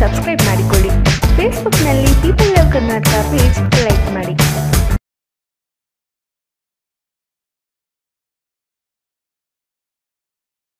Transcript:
Subscribe ಮಾಡಿಕೊಳ್ಳಿ. ಫೇಸ್ಬುಕ್ನಲ್ಲಿ people love Karnataka page like ಮಾಡಿ.